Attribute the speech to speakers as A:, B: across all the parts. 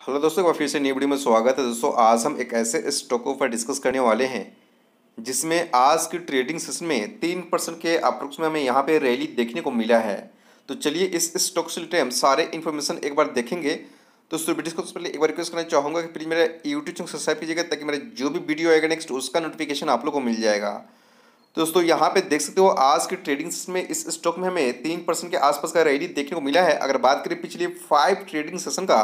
A: Hello दोस्तों फिर से नई वीडियो में स्वागत है। दोस्तों, आज हम एक ऐसे स्टॉकों पर डिस्कस करने वाले हैं, जिसमें आज की ट्रेडिंग सेशन में तीन परसेंट के अप्रोक्स में हमें यहाँ पे रैली देखने को मिला है। तो चलिए इस स्टॉक से रिलेटेड हम सारे इन्फॉर्मेशन एक बार देखेंगे। तो दोस्तों, वीडियो को पहले एक बार रिक्वेस्ट करना चाहूँगा कि प्लीज़ मेरे यूट्यूब चैनल सब्सक्राइब कीजिएगा, ताकि मेरा जो भी वीडियो आएगा नेक्स्ट उसका नोटिफिकेशन आप लोग को मिल जाएगा। तो दोस्तों, यहाँ पे देख सकते हो, आज की ट्रेडिंग सेशन में इस स्टॉक में हमें तीन परसेंट के आसपास का रैली देखने को मिला है। अगर बात करें पिछले फाइव ट्रेडिंग सेशन का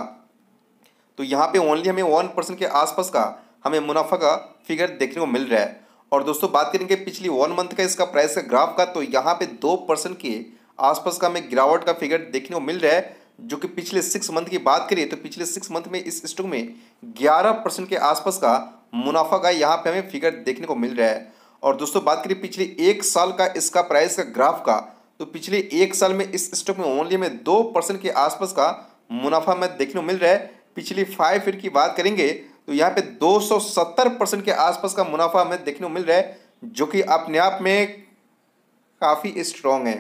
A: तो यहाँ पे ओनली हमें वन परसेंट के आसपास का हमें मुनाफा का फिगर देखने को मिल रहा है। और दोस्तों, बात करेंगे पिछली वन मंथ का इसका प्राइस का ग्राफ का तो यहाँ पे दो परसेंट के आसपास का हमें गिरावट का फिगर देखने को मिल रहा है, जो कि पिछले सिक्स मंथ की बात करिए तो पिछले सिक्स मंथ में इस स्टॉक में ग्यारह परसेंट के आसपास का मुनाफा का यहाँ पे हमें फिगर देखने को मिल रहा है। और दोस्तों, बात करिए पिछले एक साल का इसका प्राइस का ग्राफ का तो पिछले एक साल में इस स्टॉक में ओनली हमें दो परसेंट के आसपास का मुनाफा हमें देखने को मिल रहा है। पिछली फाइव ईयर की बात करेंगे तो यहाँ पे 270 परसेंट के आसपास का मुनाफा हमें देखने को मिल रहा है, जो कि अपने आप में काफ़ी स्ट्रॉन्ग है।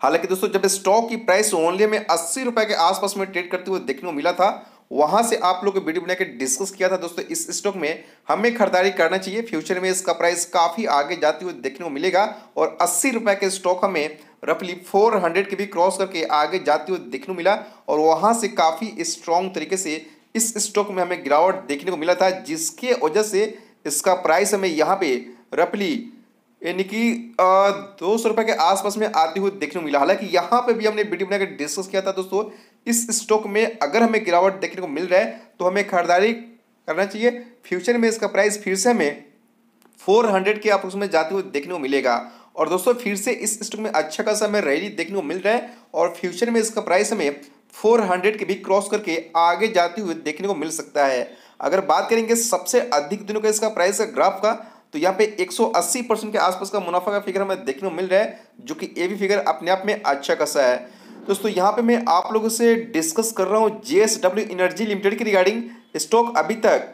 A: हालाँकि दोस्तों, जब स्टॉक की प्राइस ओनली में अस्सी रुपए के आसपास में ट्रेड करते हुए देखने को मिला था, वहाँ से आप लोग वीडियो बना के डिस्कस किया था दोस्तों, इस स्टॉक में हमें खरीदारी करना चाहिए फ्यूचर में इसका प्राइस काफ़ी आगे जाते हुए देखने को मिलेगा, और अस्सी रुपए के स्टॉक हमें रफली फोर हंड्रेड के भी क्रॉस करके आगे जाते हुए देखने को मिला और वहाँ से काफ़ी स्ट्रॉन्ग तरीके से इस स्टॉक में हमें गिरावट देखने को मिला था, जिसके वजह से इसका प्राइस हमें यहाँ पे रफली यानी कि दो सौ रुपये के आसपास में आते हुए देखने को मिला। हालाँकि यहाँ पे भी हमने वीडियो बनाकर डिस्कस किया था दोस्तों, इस स्टॉक में अगर हमें गिरावट देखने को मिल रहा है तो हमें खरीदारी करना चाहिए। फ्यूचर में इसका प्राइस फिर से हमें फोर हंड्रेड के अप्रोक्स में जाते हुए देखने को मिलेगा। और दोस्तों, फिर से इस स्टॉक में अच्छा खासा हमें रैली देखने को मिल रहा है और फ्यूचर में इसका प्राइस हमें फोर हंड्रेड के भी क्रॉस करके आगे जाते हुए देखने को मिल सकता है। अगर बात करेंगे सबसे अधिक दिनों का इसका प्राइस का ग्राफ का तो यहाँ पे 180 परसेंट के आसपास का मुनाफा का फिगर हमें देखने को मिल रहा है, जो कि ये भी फिगर अपने आप में अच्छा खासा है। दोस्तों, यहाँ पे मैं आप लोगों से डिस्कस कर रहा हूँ जे एनर्जी लिमिटेड की रिगार्डिंग स्टॉक अभी तक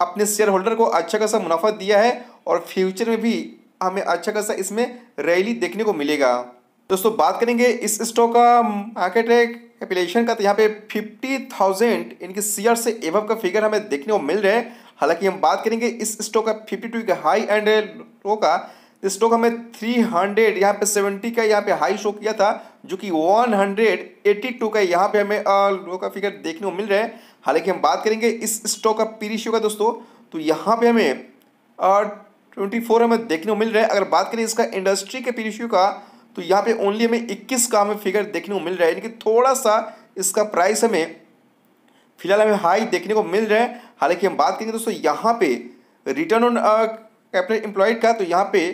A: अपने शेयर होल्डर को अच्छा खासा मुनाफा दिया है और फ्यूचर में भी हमें अच्छा खासा इसमें रैली देखने को मिलेगा। दोस्तों, बात करेंगे इस स्टॉक का मार्केट कैपिलेशन का। तो यहाँ पे फिफ्टी थाउज़ेंड, इनके शेयर से एवब का फिगर हमें देखने को मिल रहा है। हालाँकि हम बात करेंगे इस स्टॉक का फिफ्टी टू का हाई एंड लो का। स्टॉक हमें थ्री हंड्रेड यहाँ पे सेवेंटी का यहाँ पे हाई शो किया था, जो कि वन हंड्रेड एट्टी टू का यहाँ पे हमें लो का फिगर देखने को मिल रहा है। हालाँकि हम बात करेंगे इस स्टॉक का पी का, दोस्तों। तो यहाँ पे हमें ट्वेंटी फोर हमें देखने को मिल रहा है। अगर बात करें इसका इंडस्ट्री के पी का तो यहाँ पे ओनली हमें इक्कीस का हमें फिगर देखने को मिल रहा है। यानी कि थोड़ा सा इसका प्राइस हमें फ़िलहाल हमें हाई देखने को मिल रहा है। हालाँकि हम बात करेंगे दोस्तों, यहाँ पे रिटर्न ऑन कैपिटल एम्प्लॉयड का तो यहाँ पे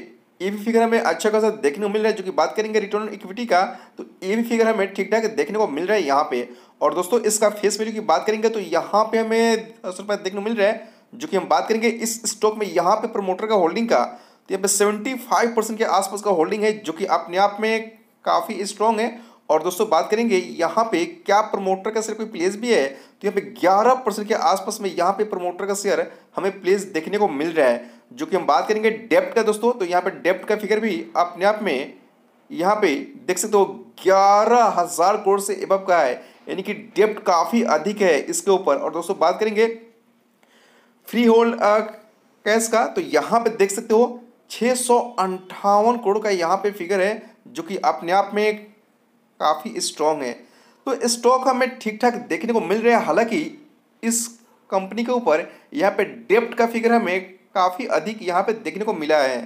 A: ये भी फिगर हमें अच्छा खासा देखने को मिल रहा है। जो कि बात करेंगे रिटर्न ऑन इक्विटी का तो ये भी फिगर हमें ठीक ठाक देखने को मिल रहा है यहाँ पे। और दोस्तों, इसका फेस वैल्यू की बात करेंगे तो यहाँ पे हमें देखने को मिल रहा है। जो कि हम बात करेंगे इस स्टॉक में यहाँ पे प्रमोटर का होल्डिंग का तो यहाँ पे सेवेंटी फाइव परसेंट के आसपास का होल्डिंग है, जो कि अपने आप में काफ़ी स्ट्रॉन्ग है। और दोस्तों, बात करेंगे यहाँ पे क्या प्रमोटर का शेयर कोई प्लेस भी है तो यहाँ पे ग्यारह परसेंट के आसपास में यहाँ पे प्रमोटर का शेयर हमें प्लेस देखने को मिल रहा है। जो कि हम बात करेंगे डेप्ट का दोस्तों तो यहाँ पे डेप्ट का फिगर भी अपने आप में यहाँ पे देख सकते हो ग्यारह हज़ार करोड़ से एबव का है, यानी कि डेप्ट काफ़ी अधिक है इसके ऊपर। और दोस्तों, बात करेंगे फ्री होल्ड कैश का तो यहाँ पे देख सकते हो छः सौ अंठावन करोड़ का यहाँ पे फिगर है, जो कि अपने आप में काफ़ी स्ट्रॉन्ग है। तो स्टॉक हमें ठीक ठाक देखने को मिल रहा है। हालाँकि इस कंपनी के ऊपर यहाँ पे डेप्ट का फिगर हमें काफ़ी अधिक यहाँ पे देखने को मिला है।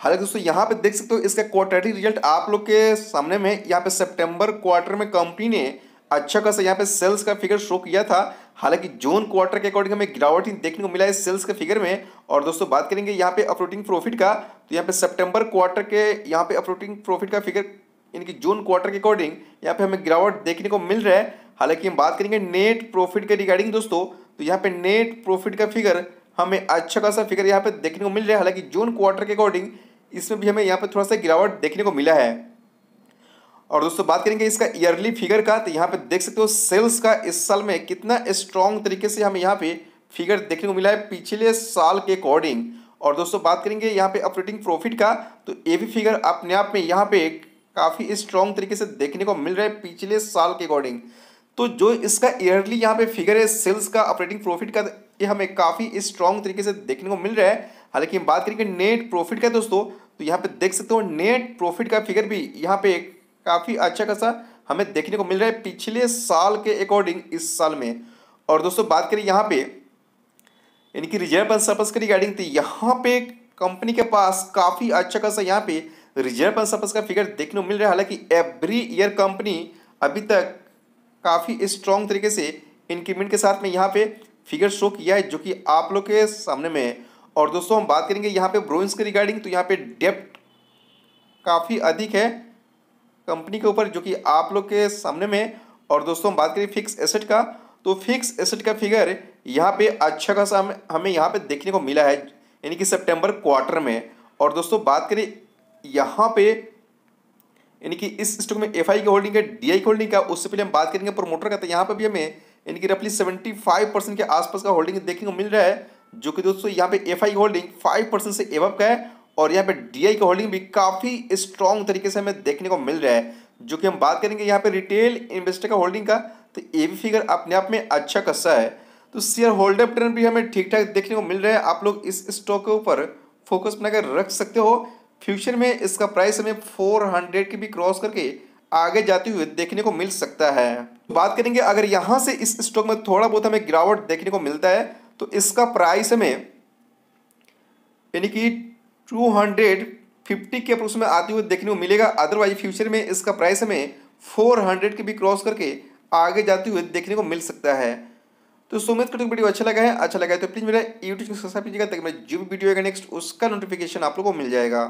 A: हालाँकि दोस्तों, यहाँ पे देख सकते हो इसका क्वार्टरली रिज़ल्ट आप लोग के सामने में, यहाँ पे सितंबर क्वार्टर में कंपनी ने अच्छा खासा यहाँ पे सेल्स का फिगर शो किया था। हालाँकि जून क्वार्टर के अकॉर्डिंग हमें गिरावट ही देखने को मिला है सेल्स के फिगर में। और दोस्तों, बात करेंगे यहाँ पे अपलोटिंग प्रॉफिट का तो यहाँ पे सितंबर क्वार्टर के यहाँ पे अपलोटिंग प्रॉफिट का फिगर, इनकी जून क्वार्टर के अकॉर्डिंग यहाँ पे हमें गिरावट देखने को मिल रहा है। हालाँकि हम बात करेंगे नेट प्रॉफिट के रिगार्डिंग दोस्तों तो यहाँ पे नेट प्रॉफिट का फिगर हमें अच्छा खासा फिगर यहाँ पे देखने को मिल रहा है। हालाँकि जून क्वार्टर के अकॉर्डिंग इसमें भी हमें यहाँ पे थोड़ा सा गिरावट देखने को मिला है। और दोस्तों, बात करेंगे इसका ईयरली फिगर का तो यहाँ पे देख सकते हो सेल्स का इस साल में कितना स्ट्रॉन्ग तरीके से हमें यहाँ पे फिगर देखने को मिला है पिछले साल के अकॉर्डिंग और दोस्तों, बात करेंगे यहाँ पे ऑपरेटिंग प्रॉफिट का तो ये भी फिगर अपने आप में यहाँ पे काफ़ी स्ट्रॉन्ग तरीके से देखने को मिल रहा है पिछले साल के अकॉर्डिंग तो जो इसका ईयरली यहाँ पे फिगर है सेल्स का ऑपरेटिंग प्रॉफिट का, ये हमें काफ़ी स्ट्रॉन्ग तरीके से देखने को मिल रहा है। हालाँकि हम बात करेंगे नेट प्रॉफिट का दोस्तों तो यहाँ पे देख सकते हो नेट प्रॉफिट का फिगर भी यहाँ पे काफ़ी अच्छा खासा हमें देखने को मिल रहा है पिछले साल के अकॉर्डिंग इस साल में। और दोस्तों, बात करें यहाँ पे इनकी रिज़र्व एंड सरप्लस की रिगार्डिंग थी यहाँ पे कंपनी के पास काफ़ी अच्छा खासा यहाँ पे रिज़र्व एंड सरप्लस का फिगर देखने को मिल रहा है। हालाँकि एवरी ईयर कंपनी अभी तक काफ़ी स्ट्रॉन्ग तरीके से इंक्रीमेंट के साथ में यहाँ पे फिगर शो किया है, जो कि आप लोग के सामने में है। और दोस्तों, हम बात करेंगे यहाँ पे ब्रोइंस के रिगार्डिंग तो यहाँ पे डेप्ट काफ़ी अधिक है। कंपनी के ऊपर, जो कि आप लोग के सामने में। और दोस्तों, हम बात करें फिक्स एसेट का तो फिक्स एसेट का फिगर यहाँ पे अच्छा खासा हमें हमें यहाँ पे देखने को मिला है, यानी कि सितंबर क्वार्टर में। और दोस्तों, बात करें यहाँ पे, यानी कि इस स्टॉक में एफ़ आई की होल्डिंग है डी की होल्डिंग का, उससे पहले हम बात करेंगे प्रोमोटर का तो यहाँ पर भी हमें, यानी कि रफली सेवेंटी फाइव परसेंट के आसपास का होल्डिंग देखने को मिल रहा है, जो कि दोस्तों यहाँ पे एफ़ की होल्डिंग फाइव परसेंट से एवब का है। और यहाँ पे डी की होल्डिंग भी काफ़ी स्ट्रॉन्ग तरीके से हमें देखने को मिल रहा है। जो कि हम बात करेंगे यहाँ पे रिटेल इन्वेस्टर का होल्डिंग का तो ये भी फिगर अपने आप में अच्छा कस्सा है। तो शेयर होल्डर रिटर्न भी हमें ठीक ठाक देखने को मिल रहा है। आप लोग इस स्टॉक के ऊपर फोकस बनाकर रख सकते हो। फ्यूचर में इसका प्राइस हमें फोर हंड्रेड की भी क्रॉस करके आगे जाते हुए देखने को मिल सकता है। बात करेंगे अगर यहाँ से इस स्टॉक में थोड़ा बहुत हमें गिरावट देखने को मिलता है तो इसका प्राइस हमें यानी कि टू हंड्रेड फिफ्टी के अप्रोक्स में आते हुए देखने को मिलेगा। अदरवाइज़ फ्यूचर में इसका प्राइस हमें फोर हंड्रेड के भी क्रॉस करके आगे जाते हुए देखने को मिल सकता है। तो सुमित करते वीडियो अच्छा लगा है। अच्छा लगा है तो प्लीज़ मेरा यूट्यूब सब्सक्राइब कीजिएगा ताकि मैं जो भी वीडियो आएगा नेक्स्ट उसका नोटिफिकेशन आप लोग को मिल जाएगा।